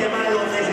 quemados,